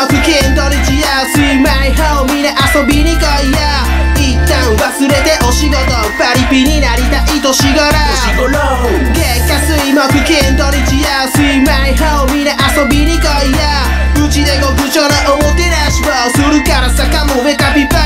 の付近土日休みマイホームで遊びに来いや。一旦忘れてお仕事パリピになりたい年頃。年頃月下水木金土日休みマイホームで遊びに来いや。うちで極上なおもてなしをするから坂も上カピパ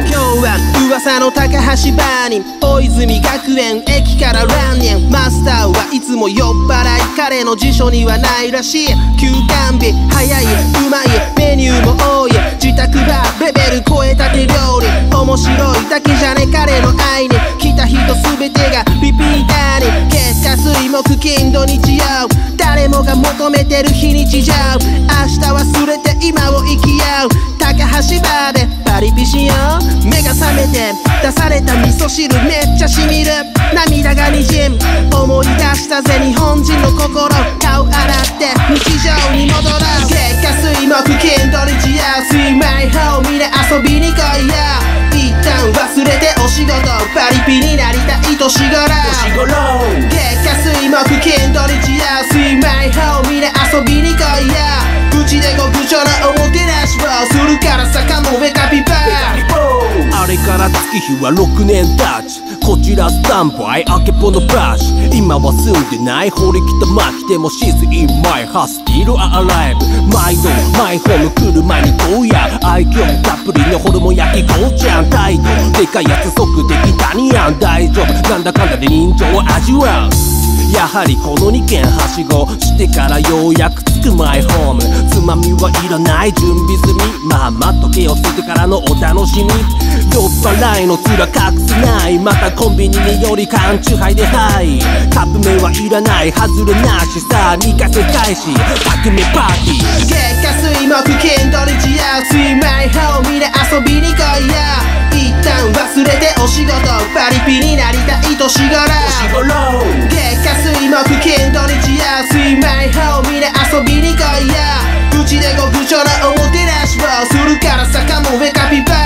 今日は噂の高橋バーに大泉学園駅から乱年マスターはいつも酔っ払い。彼の辞書にはないらしい。休館日早い。うまい。メニューも多い。自宅バーレベル超えたて料理。面白いだけじゃね彼の愛に。来た人全てがリピーターに。月火水木金土日曜誰もが求めてる非日常。明日忘れて今を生きよう。高橋バーでパリピしよう。出された味噌汁めっちゃしみる涙がにじむ思い出したぜ日本人の心顔洗って日常に戻ろう月下水木金土日休みマイホームで遊びに来いや。一旦忘れてお仕事パリピになりたい年頃。年頃。月日は6年経ちこちらスタンバイあけぽのバッシ。ュ今は住んでない堀北真希でも She's in my house still alive 毎度マイホーム来る前にゴーヤ愛嬌たっぷりのホルモン焼きゴーちゃん。態度でかいやつ即できたにやん。大丈夫。なんだかんだで人情を味わう。やはりこの2軒はしごしてからようやく着く。マイホーム。つまみはいらない準備済み。まあ待っとけよ捨ててからのお楽しみ。酔っ払いの面隠せない。またコンビニにより缶チューハイではいカいらない外れなしさあ見かせ返し匠名パーティー。月下水木金土日やスイマイホームで遊びに来いや。一旦忘れてお仕事パリピになりたい年頃。月下水木金土日やスイマイホームで遊びに来いや。うちで極上なおもてなしをするから坂も上カピバー